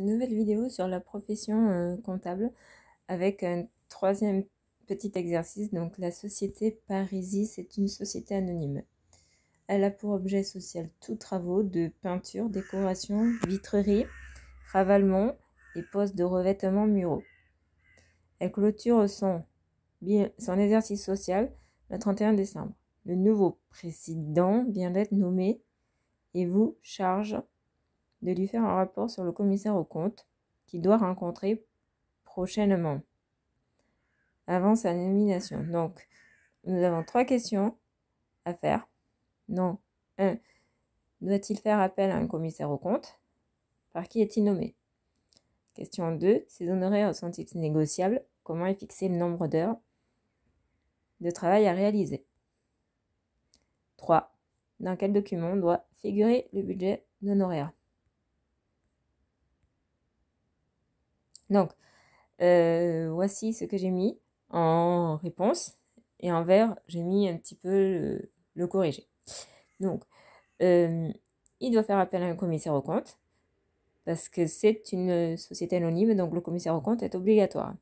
Nouvelle vidéo sur la profession euh, comptable avec un troisième petit exercice. Donc la société Parisi, c'est une société anonyme. Elle a pour objet social tous travaux de peinture, décoration, vitrerie, ravalement et postes de revêtement muraux. Elle clôture son, son exercice social le 31 décembre. Le nouveau président vient d'être nommé et vous charge de lui faire un rapport sur le commissaire au compte qu'il doit rencontrer prochainement avant sa nomination. Donc, nous avons trois questions à faire. Non. 1. Doit-il faire appel à un commissaire au compte Par qui est-il nommé? Question 2. Ses honoraires sont-ils négociables? Comment est fixé le nombre d'heures de travail à réaliser? 3. Dans quel document doit figurer le budget d'honoraires? Donc, euh, voici ce que j'ai mis en réponse. Et en vert, j'ai mis un petit peu le, corrigé. Donc, euh, il doit faire appel à un commissaire au compte parce que c'est une société anonyme, donc le commissaire au compte est obligatoire.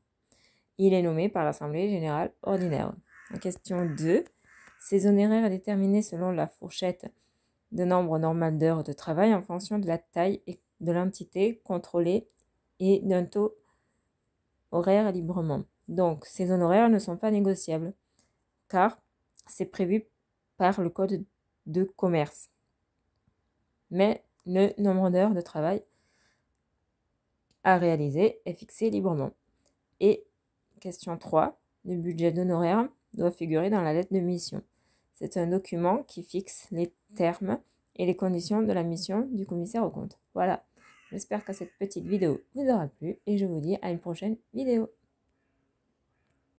Il est nommé par l'Assemblée générale ordinaire. Question 2, ces honoraires déterminés selon la fourchette de nombre normal d'heures de travail en fonction de la taille de l'entité contrôlée et d'un taux horaire librement. Donc, ces honoraires ne sont pas négociables car c'est prévu par le code de commerce. Mais le nombre d'heures de travail à réaliser est fixé librement. Et question 3, le budget d'honoraires doit figurer dans la lettre de mission. C'est un document qui fixe les termes et les conditions de la mission du commissaire au compte. Voilà. J'espère que cette petite vidéo vous aura plu et je vous dis à une prochaine vidéo.